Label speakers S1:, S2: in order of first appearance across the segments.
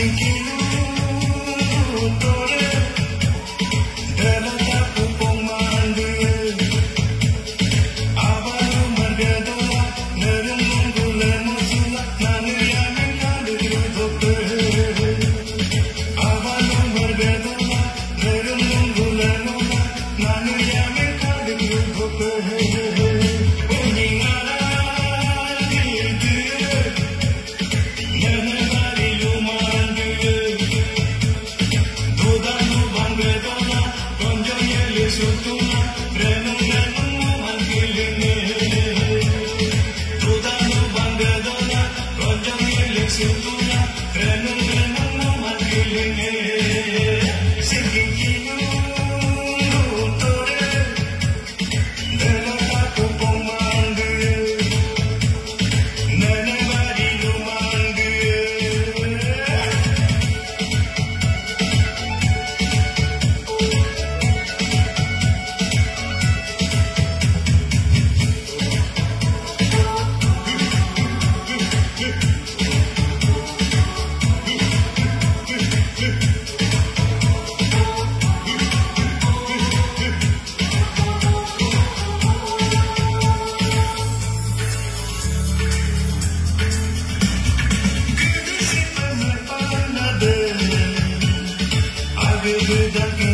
S1: Hey, hey, hey. singing, singing.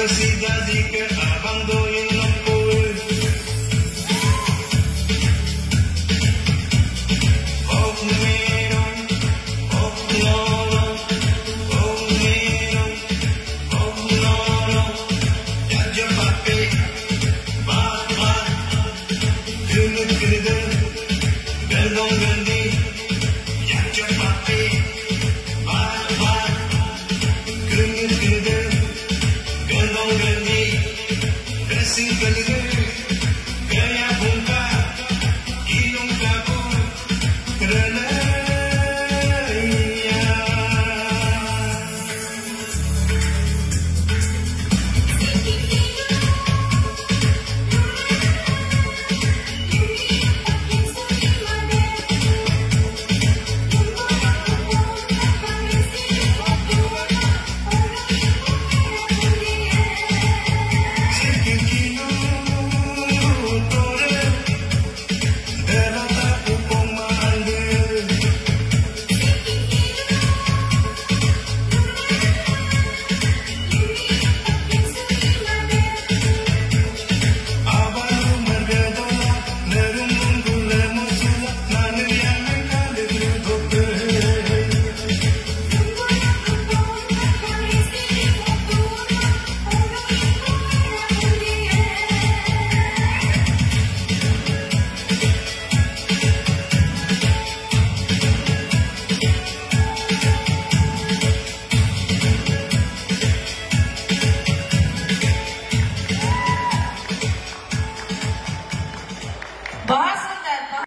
S1: bersida jika abang doyan lempul Oh merong, oh lorong, oh കളികൾ